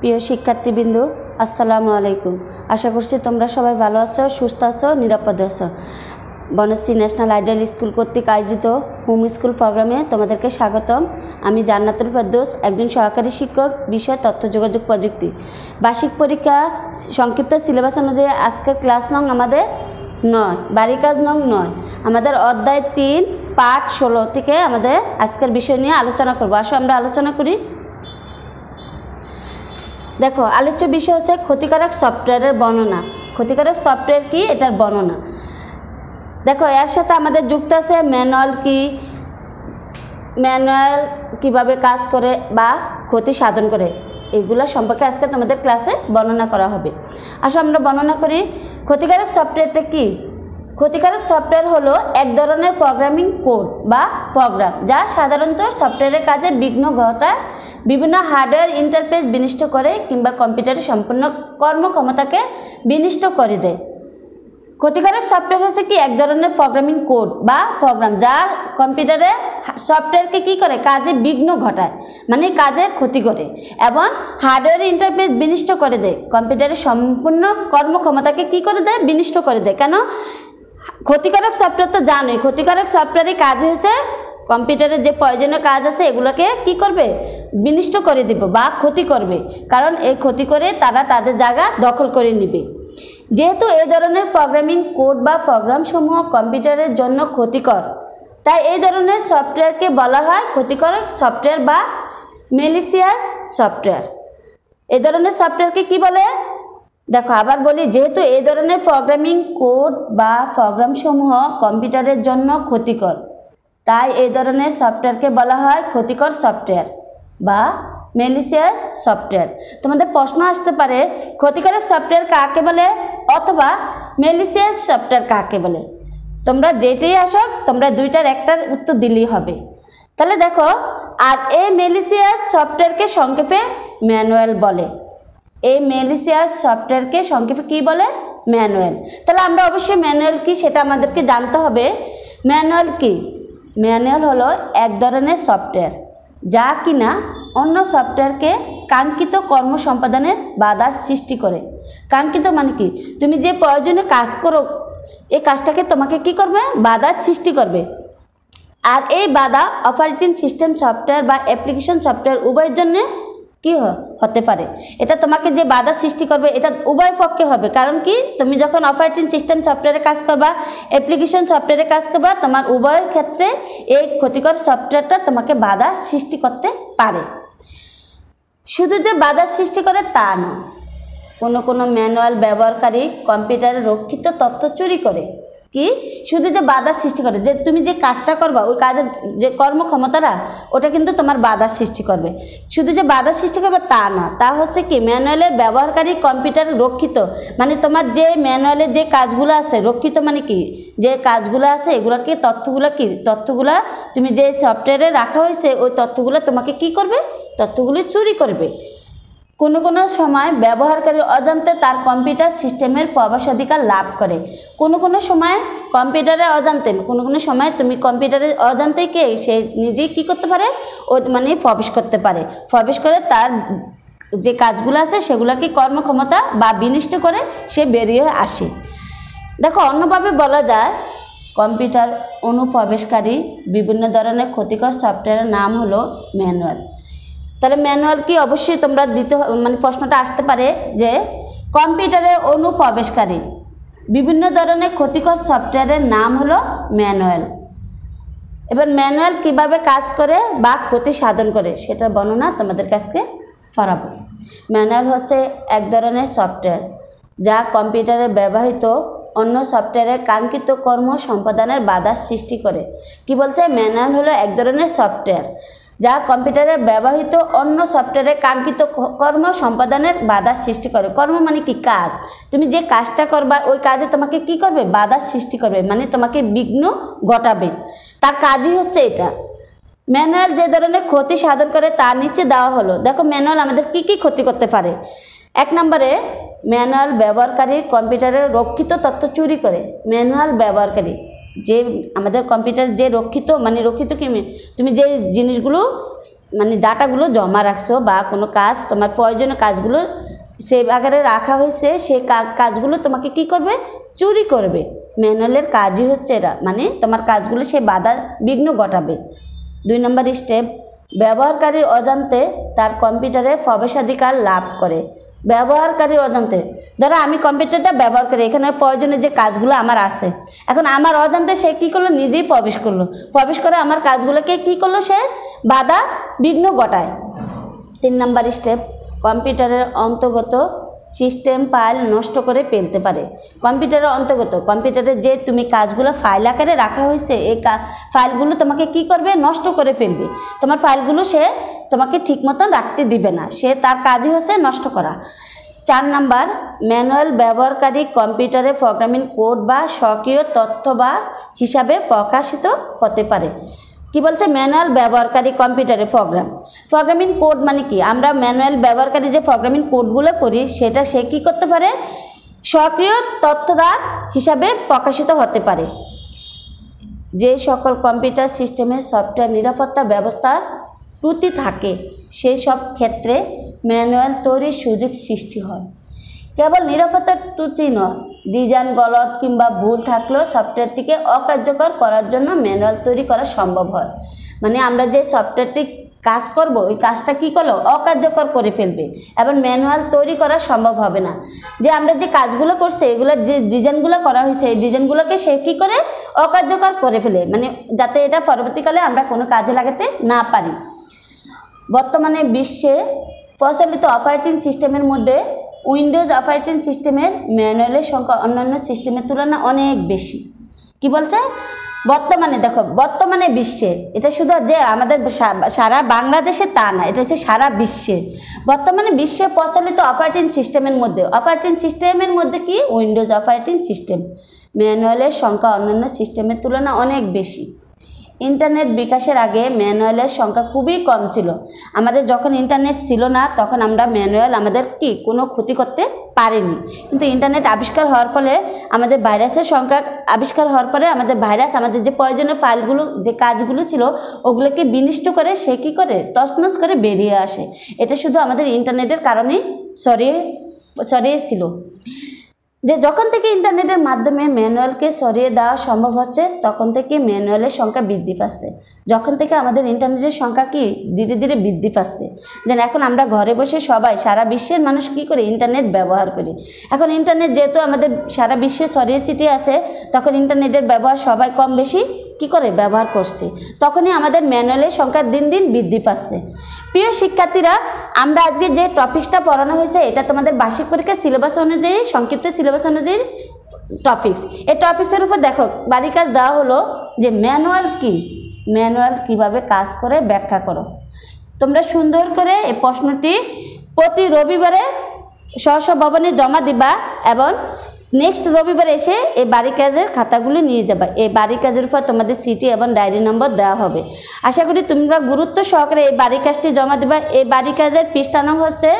প্রিয় শিক্ষার্থীবৃন্দ, আসসালামু আলাইকুম। আশা করছি তোমরা সবাই ভালো আছো, সুস্থ আছো, নিরাপদে আছো। বনশ্রী ন্যাশনাল আইডিয়াল স্কুল কর্তৃক আয়োজিত হোম স্কুল প্রোগ্রামে তোমাদেরকে স্বাগতম। আমি জান্নাতুল ফেরদৌস, একজন সহকারী শিক্ষক, বিষয়, তথ্য, যোগাযোগ প্রযুক্তি। বার্ষিক পরীক্ষা সংক্ষিপ্ত সিলেবাস অনুযায়ী আজকের ক্লাস নং আমাদের নয় বাড়ি কাজ নং নয়। আমাদের অধ্যায় তিন, পাঠ ষোলো থেকে আমাদের আজকের বিষয় নিয়ে আলোচনা করব। আসো, আমরা আলোচনা করি। দেখো, আলোচ্য বিষয় হচ্ছে ক্ষতিকারক সফটওয়্যারের বর্ণনা। ক্ষতিকারক সফটওয়্যার কি? এটার বর্ণনা। দেখো, এর সাথে আমাদের যুক্ত আছে ম্যানুয়াল কি? ম্যানুয়াল কীভাবে কাজ করে বা ক্ষতি সাধন করে। এগুলো সম্পর্কে আজকে তোমাদের ক্লাসে বর্ণনা করা হবে। আসো, আমরা বর্ণনা করি। ক্ষতিকারক সফটওয়্যারটা কি? ক্ষতিকারক সফটওয়্যার হলো এক ধরনের প্রোগ্রামিং কোড বা প্রোগ্রাম, যা সাধারণত সফটওয়্যারের কাজে বিঘ্ন ঘটায়, বিভিন্ন হার্ডওয়্যার ইন্টারফেস বিনিষ্ট করে কিংবা কম্পিউটারের সম্পূর্ণ কর্মক্ষমতাকে বিনিষ্ট করে দেয়। ক্ষতিকারক সফটওয়্যার হচ্ছে কি? এক ধরনের প্রোগ্রামিং কোড বা প্রোগ্রাম, যা কম্পিউটারে সফটওয়্যারকে কি করে? কাজে বিঘ্ন ঘটায় মানে কাজের ক্ষতি করে এবং হার্ডওয়্যার ইন্টারফেস বিনিষ্ট করে দেয়। কম্পিউটারের সম্পূর্ণ কর্মক্ষমতাকে কি করে দেয়? বিনিষ্ট করে দেয়। কেন? ক্ষতিকারক সফটওয়্যার তো জানোই, ক্ষতিকারক সফটওয়্যারের কাজ হয়েছে কম্পিউটারের যে প্রয়োজনীয় কাজ আছে, এগুলোকে কি করবে? বিনিষ্ট করে দিব বা ক্ষতি করবে। কারণ এই ক্ষতি করে তারা তাদের জায়গা দখল করে নিবে। যেহেতু এই ধরনের প্রোগ্রামিং কোড বা প্রোগ্রামসমূহ কম্পিউটারের জন্য ক্ষতিকর, তাই এই ধরনের সফটওয়্যারকে বলা হয় ক্ষতিকর সফটওয়্যার বা মেলিসিয়াস সফটওয়্যার এই ধরনের সফটওয়্যারকে কি বলে? দেখো, আবার বলি, যেহেতু এই ধরনের প্রোগ্রামিং কোড বা প্রোগ্রামসমূহ কম্পিউটারের জন্য ক্ষতিকর, তাই এই ধরনের সফটওয়্যারকে বলা হয় ক্ষতিকর সফটওয়্যার বা মেলিসিয়াস সফটওয়্যার তোমাদের প্রশ্ন আসতে পারে, ক্ষতিকারক সফটওয়্যার কাকে বলে অথবা মেলিসিয়াস সফটওয়্যার কাকে বলে? তোমরা যেটাই আসো, তোমরা দুইটার একটার উত্তর দিলেই হবে। তাহলে দেখো, আর এই মেলিসিয়াস সফটওয়্যারকে সংক্ষেপে ম্যানুয়াল বলে। এই মেলিসিয়াস সফটওয়্যারকে সংক্ষেপে কী বলে? ম্যানুয়াল তাহলে আমরা অবশ্যই ম্যানুয়াল কি সেটা আমাদেরকে জানতে হবে। ম্যানুয়াল কি? ম্যানুয়াল হলো এক ধরনের সফটওয়্যার যা কিনা অন্য সফটওয়্যারকে কাঙ্ক্ষিত কর্ম সম্পাদনের বাধা সৃষ্টি করে। কাঙ্ক্ষিত মানে কি? তুমি যে প্রয়োজনীয় কাজ করো, এই কাজটাকে তোমাকে কি করবে? বাধা সৃষ্টি করবে। আর এই বাধা অপারেটিং সিস্টেম সফটওয়্যার বা অ্যাপ্লিকেশন সফটওয়্যার উভয়ের জন্যে কি হতে পারে। এটা তোমাকে যে বাধা সৃষ্টি করবে, এটা উভয় পক্ষে হবে। কারণ কি? তুমি যখন অপারেটিং সিস্টেম সফটওয়্যারে কাজ করবা অ্যাপ্লিকেশন সফটওয়্যারে কাজ করবা, তোমার উভয়ের ক্ষেত্রে এই ক্ষতিকর সফটওয়্যারটা তোমাকে বাধা সৃষ্টি করতে পারে। শুধু যে বাধা সৃষ্টি করে তা নয়, কোনো কোনো ম্যানুয়াল ব্যবহারকারী কম্পিউটারে রক্ষিত তথ্য চুরি করে কি? শুধু যে বাধার সৃষ্টি করে, যে তুমি যে কাজটা করবা, ওই কাজের যে কর্মক্ষমতাটা, ওটা কিন্তু তোমার বাধার সৃষ্টি করবে। শুধু যে বাধার সৃষ্টি করবে তা না, তা হচ্ছে কি, ম্যানুয়ালের ব্যবহারকারী কম্পিউটার রক্ষিত। মানে তোমার যে ম্যানুয়ালের যে কাজগুলো আছে, রক্ষিত মানে কি? যে কাজগুলো আছে, এগুলোকে তথ্যগুলো কি? তথ্যগুলো তুমি যে সফটওয়্যারে রাখা হয়েছে, ওই তথ্যগুলো তোমাকে কি করবে? তথ্যগুলি চুরি করবে। কোনো কোনো সময় ব্যবহারকারী অজান্তে তার কম্পিউটার সিস্টেমের প্রবেশাধিকার লাভ করে। কোনো কোনো সময় কম্পিউটারে অজান্তে, কোনো কোনো সময় তুমি কম্পিউটারে অজান্তে কে সে নিজেই কী করতে পারে? ও মানে প্রবেশ করতে পারে। প্রবেশ করে তার যে কাজগুলো আছে সেগুলোকে কর্মক্ষমতা বা বিনিষ্ট করে সে বেরিয়ে আসে। দেখো, অন্যভাবে বলা যায়, কম্পিউটার অনুপ্রবেশকারী বিভিন্ন ধরনের ক্ষতিকর সফটওয়্যারের নাম হলো ম্যানুয়াল। তাহলে ম্যানুয়াল কি অবশ্যই তোমরা দিতে মানে প্রশ্নটা আসতে পারে যে কম্পিউটারে অনুপ্রবেশকারী। বিভিন্ন ধরনের ক্ষতিকর সফটওয়্যারের নাম হলো ম্যানুয়াল এবার ম্যানুয়াল কীভাবে কাজ করে বা ক্ষতি সাধন করে সেটার বর্ণনা তোমাদের কাছকে করাবো ম্যানুয়াল হচ্ছে এক ধরনের সফটওয়্যার যা কম্পিউটারে ব্যবহৃত অন্য সফটওয়্যারের কাঙ্ক্ষিত কর্ম সম্পাদনের বাধা সৃষ্টি করে। কি বলছে? ম্যানুয়াল হলো এক ধরনের সফটওয়্যার যা কম্পিউটারে ব্যবহৃত অন্য সফটওয়্যারে কাঙ্ক্ষিত কর্ম সম্পাদনের বাধার সৃষ্টি করে। কর্ম মানে কি? কাজ। তুমি যে কাজটা করবা, ওই কাজে তোমাকে কি করবে? বাধার সৃষ্টি করবে মানে তোমাকে বিঘ্ন ঘটাবে। তার কাজই হচ্ছে এটা। ম্যানুয়াল যে ধরনের ক্ষতি সাধন করে তার নিচে দেওয়া হলো। দেখো, ম্যানুয়াল আমাদের কি কি ক্ষতি করতে পারে? এক নম্বরে, ম্যানুয়াল ব্যবহারকারী কম্পিউটারের রক্ষিত তথ্য চুরি করে। ম্যানুয়াল ব্যবহারকারী। যে আমাদের কম্পিউটার যে রক্ষিত মানে রক্ষিত কি তুমি যে জিনিসগুলো মানে ডাটাগুলো জমা রাখছো বা কোনো কাজ, তোমার প্রয়োজনীয় কাজগুলো সে আকারে রাখা হয়েছে, সে কাজগুলো তোমাকে কি করবে? চুরি করবে। ম্যানুয়ালের কাজই হচ্ছে এরা। মানে তোমার কাজগুলো সে বাধা বিঘ্ন ঘটাবে। দুই নম্বর স্টেপ ব্যবহারকারীর অজান্তে তার কম্পিউটারে প্রবেশাধিকার লাভ করে। ব্যবহারকারীর অজান্তে। ধরো আমি কম্পিউটারটা ব্যবহার করি, এখানে প্রয়োজনীয় যে কাজগুলো আমার আছে। এখন আমার অজান্তে সে কী করল? নিজেই প্রবেশ করল। প্রবেশ করে আমার কাজগুলোকে কি করল সে? বাধা বিঘ্ন ঘটায়। তিন নাম্বার স্টেপ কম্পিউটারের অন্তর্গত সিস্টেম ফাইল নষ্ট করে ফেলতে পারে। কম্পিউটারের অন্তর্গত, কম্পিউটারে যে তুমি কাজগুলো ফাইল আকারে রাখা হয়েছে, এই ফাইলগুলো তোমাকে কি করবে? নষ্ট করে ফেলবে। তোমার ফাইলগুলো সে তোমাকে ঠিক মতন রাখতে দিবে না। সে তার কাজই হচ্ছে নষ্ট করা। চার নাম্বার, ম্যানুয়াল ব্যবহারকারী কম্পিউটারে প্রোগ্রামিং কোড বা স্বকীয় তথ্য বা হিসাবে প্রকাশিত হতে পারে। কি বলছে? ম্যানুয়াল ব্যবহারকারী কম্পিউটারে প্রোগ্রাম প্রোগ্রামিং কোড মানে কি? আমরা ম্যানুয়াল ব্যবহারকারী যে প্রোগ্রামিং কোডগুলো করি, সেটা সে কী করতে পারে? সক্রিয় তথ্যদার হিসাবে প্রকাশিত হতে পারে। যে সকল কম্পিউটার সিস্টেমে সফটওয়্যার নিরাপত্তা ব্যবস্থা ত্রুটি থাকে সেই সব ক্ষেত্রে ম্যানুয়াল তৈরির সুযোগ সৃষ্টি হয়। কেবল নিরাপত্তার ত্রুটি নয়। ডিজাইন গলত কিংবা ভুল থাকলেও সফটওয়্যারটিকে অকার্যকর করার জন্য ম্যানুয়াল তৈরি করা সম্ভব হয়। মানে আমরা যে সফটওয়্যারটি কাজ করব, ওই কাজটা কী করল অকার্যকর করে ফেলবে? এবং ম্যানুয়াল তৈরি করা সম্ভব হবে না। যে আমরা যে কাজগুলো করছে এগুলোর যে ডিজাইনগুলো করা হয়েছে, এই ডিজাইনগুলোকে সে কী করে অকার্যকর করে ফেলে? মানে যাতে এটা পরবর্তীকালে আমরা কোনো কাজে লাগাতে না পারি। বর্তমানে বিশ্বে প্রচলিত অপারেটিং সিস্টেমের মধ্যে উইন্ডোজ অপারেটিং সিস্টেমের ম্যানুয়ালের সংখ্যা অন্যান্য সিস্টেমের তুলনায় অনেক বেশি। কি বলছে? বর্তমানে দেখো, বর্তমানে বিশ্বে, এটা শুধু যে আমাদের সারা বাংলাদেশে তা না, এটা হচ্ছে সারা বিশ্বে। বর্তমানে বিশ্বে প্রচলিত অপারেটিং সিস্টেমের মধ্যে, অপারেটিং সিস্টেমের মধ্যে কি? Windows operating system. ম্যানুয়ালের সংখ্যা অন্যান্য সিস্টেমের তুলনায় অনেক বেশি। ইন্টারনেট বিকাশের আগে ম্যানুয়ালের সংখ্যা খুবই কম ছিল। আমাদের যখন ইন্টারনেট ছিল না, তখন আমরা ম্যানুয়াল আমাদের কি, কোনো ক্ষতি করতে পারেনি। কিন্তু ইন্টারনেট আবিষ্কার হওয়ার ফলে আমাদের ভাইরাসের সংখ্যা আবিষ্কার হওয়ার পরে আমাদের ভাইরাস, আমাদের যে প্রয়োজনীয় ফাইলগুলো, যে কাজগুলো ছিল, ওগুলোকে বিনিষ্ট করে সে কী করে, তছনছ করে বেরিয়ে আসে। এটা শুধু আমাদের ইন্টারনেটের কারণেই সরিয়ে, সরিয়েছিল। যে যখন থেকে ইন্টারনেটের মাধ্যমে ম্যানুয়ালকে সরিয়ে দেওয়া সম্ভব হচ্ছে, তখন থেকে ম্যানুয়ালের সংখ্যা বৃদ্ধি পাচ্ছে। যখন থেকে আমাদের ইন্টারনেটের সংখ্যা কি ধীরে ধীরে বৃদ্ধি পাচ্ছে। যেন এখন আমরা ঘরে বসে সবাই, সারা বিশ্বের মানুষ কি করে ইন্টারনেট ব্যবহার করি? এখন ইন্টারনেট যেহেতু আমাদের সারা বিশ্বে সরিয়ে চিঠি আছে, তখন ইন্টারনেটের ব্যবহার সবাই কম বেশি কি করে? ব্যবহার করছে। তখনই আমাদের ম্যানুয়ালের সংখ্যা দিন দিন বৃদ্ধি পাচ্ছে। প্রিয় শিক্ষার্থীরা, আমরা আজকে যে টপিক্সটা পড়ানো হয়েছে, এটা তোমাদের বার্ষিক পরীক্ষার সিলেবাস অনুযায়ী, সংক্ষিপ্ত সিলেবাস অনুযায়ী টপিক্স এই টপিক্সের উপর দেখো বাড়ি কাজ দেওয়া হলো যে ম্যানুয়াল কি? ম্যানুয়াল কীভাবে কাজ করে ব্যাখ্যা করো। তোমরা সুন্দর করে এই প্রশ্নটি প্রতি রবিবারে স্ব ভবনে জমা দিবা এবং নেক্সট রবিবার এসে এই বাড়ি কাজের খাতাগুলি নিয়ে যাবে। এই বাড়ি কাজের উপর তোমাদের সিটি এবং ডায়েরি নম্বর দেওয়া হবে। আশা করি তোমরা গুরুত্ব সহকারে এই বাড়ি কাজটি জমা দেবা। এই বাড়ি কাজের পৃষ্ঠা নম্বর হচ্ছে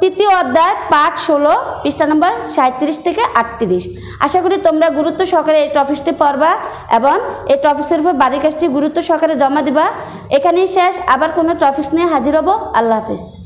তৃতীয় অধ্যায় পাঁচ ষোলো, পৃষ্ঠা নম্বর সাঁত্রিশ থেকে আটত্রিশ। আশা করি তোমরা গুরুত্ব সহকারে এই টপিকটি পড়বা এবং এই টপিক্সের উপর বাড়ি কাজটি গুরুত্ব সহকারে জমা দিবা। এখানেই শেষ। আবার কোনো টপিক্স নিয়ে হাজির হব। আল্লাহ হাফিজ।